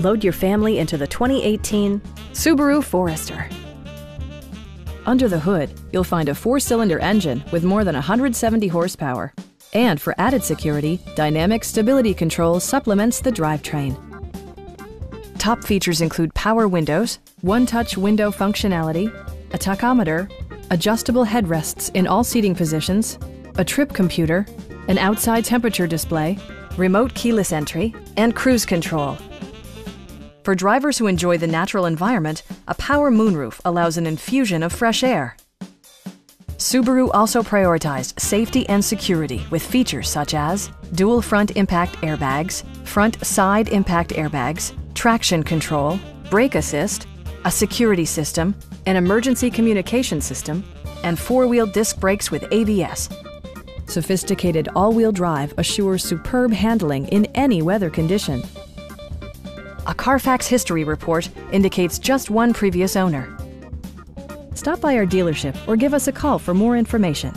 Load your family into the 2018 Subaru Forester. Under the hood, you'll find a four-cylinder engine with more than 170 horsepower. And for added security, Dynamic Stability Control supplements the drivetrain. Top features include power windows, one-touch window functionality, a tachometer, adjustable headrests in all seating positions, a trip computer, an outside temperature display, remote keyless entry, and cruise control. For drivers who enjoy the natural environment, a power moonroof allows an infusion of fresh air. Subaru also prioritized safety and security with features such as dual front impact airbags, front side impact airbags, traction control, brake assist, a security system, an emergency communication system, and four-wheel disc brakes with ABS. Sophisticated all-wheel drive assures superb handling in any weather condition. A Carfax history report indicates just one previous owner. Stop by our dealership or give us a call for more information.